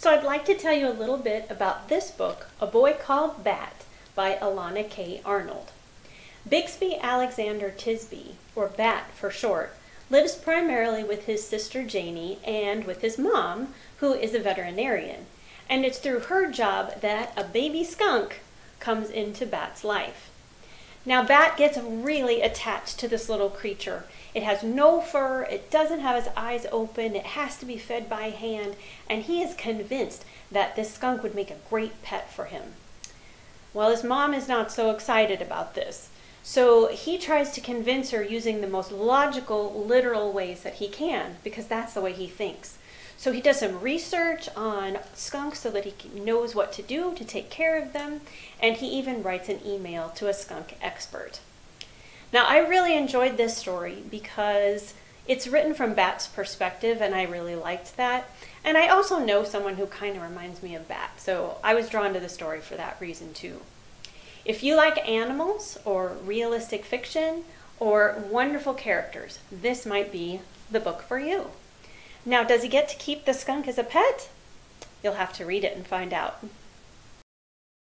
So I'd like to tell you a little bit about this book, A Boy Called Bat by Elana K. Arnold. Bixby Alexander Tisby, or Bat for short, lives primarily with his sister Janie and with his mom, who is a veterinarian. And it's through her job that a baby skunk comes into Bat's life. Now, Bat gets really attached to this little creature. It has no fur, it doesn't have its eyes open, it has to be fed by hand, and he is convinced that this skunk would make a great pet for him. Well, his mom is not so excited about this. So he tries to convince her using the most logical, literal ways that he can, because that's the way he thinks. So he does some research on skunks so that he knows what to do to take care of them, and he even writes an email to a skunk expert. Now, I really enjoyed this story because it's written from Bat's perspective, and I really liked that. And I also know someone who kind of reminds me of Bat, so I was drawn to the story for that reason too. If you like animals or realistic fiction or wonderful characters, this might be the book for you. Now, does he get to keep the skunk as a pet? You'll have to read it and find out.